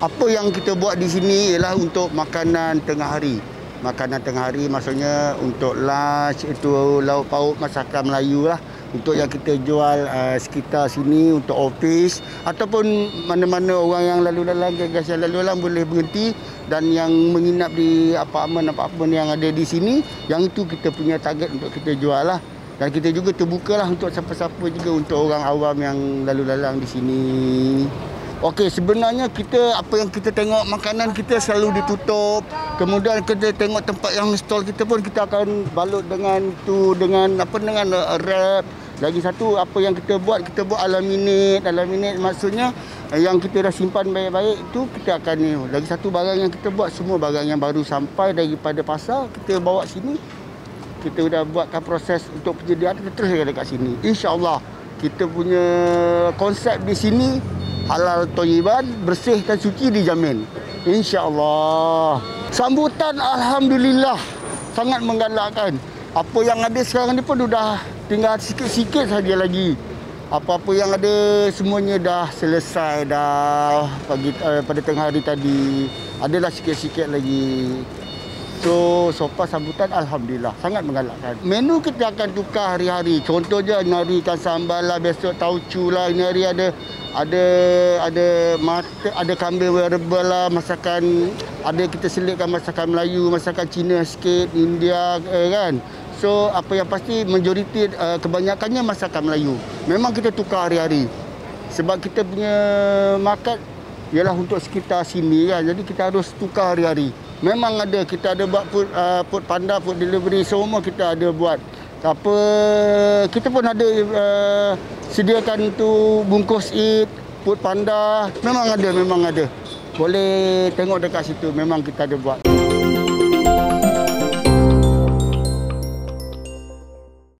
apa yang kita buat di sini ialah untuk makanan tengah hari. Makanan tengah hari maksudnya untuk lunch itu lauk pauk masakan Melayu lah. Untuk yang kita jual uh, sekitar sini untuk office ataupun mana-mana orang yang lalu lalang gagas yang lalu lalang boleh berhenti dan yang menginap di apartmen-apartmen yang ada di sini yang itu kita punya target untuk kita jual lah. Dan kita juga terbuka lah untuk siapa-siapa juga untuk orang awam yang lalu lalang di sini. Okey, sebenarnya kita apa yang kita tengok makanan kita selalu ditutup. Kemudian kita tengok tempat yang stall kita pun kita akan balut dengan tu dengan apa dengan uh, wrap. Lagi satu apa yang kita buat kita buat alaminate. Alaminate maksudnya uh, yang kita dah simpan baik-baik itu kita akan ni. Lagi satu barang yang kita buat semua barang yang baru sampai daripada pasar kita bawa sini. Kita dah buatkan proses untuk penyediaan kita terus dekat sini. Insya-Allah kita punya konsep di sini halal toyiban, bersih dan suci dijamin. InsyaAllah. Sambutan Alhamdulillah sangat menggalakkan. Apa yang ada sekarang ni pun sudah tinggal sikit-sikit saja lagi. Apa-apa yang ada semuanya dah selesai dah pagi uh, pada tengah hari tadi. Adalah sikit-sikit lagi. So, so far sambutan Alhamdulillah sangat menggalakkan. Menu kita akan tukar hari-hari. Contohnya hari ikan sambal lah, besok taucu lah. Ini hari ada ada ada mata, ada kambing rebel lah masakan ada kita selitkan masakan Melayu masakan Cina sikit India eh, kan? So apa yang pasti majoriti uh, kebanyakannya masakan Melayu. Memang kita tukar hari-hari. Sebab kita punya market ialah untuk sekitar sini kan? Jadi kita harus tukar hari-hari. Memang ada kita ada buat food, uh, food panda food delivery semua kita ada buat apa kita pun ada uh, sediakan tu bungkus eat food panda memang ada memang ada. Boleh tengok dekat situ memang kita ada buat